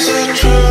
is it true?